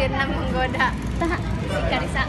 Vietnam menggoda. Tak, si Karisa.